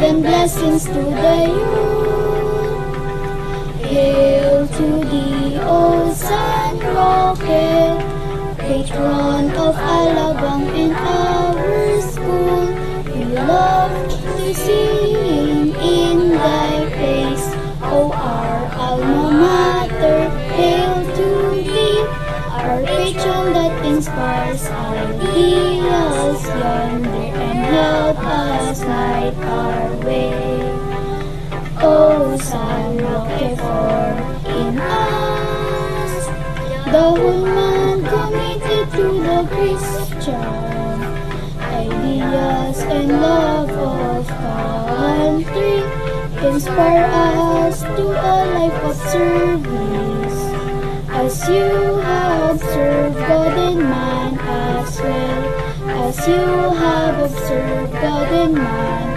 blessings to the youth. Hail to the old San Roque, patron of Alabang and our school. We love to sing in thy face, O our alma mater. Hail to thee, our patron that inspires ideals yonder and help us light our. O San Roque, form in us the whole man committed to the Christian ideas and love of country. Inspire us to a life of service as you have served God and man as well as you have observed God and man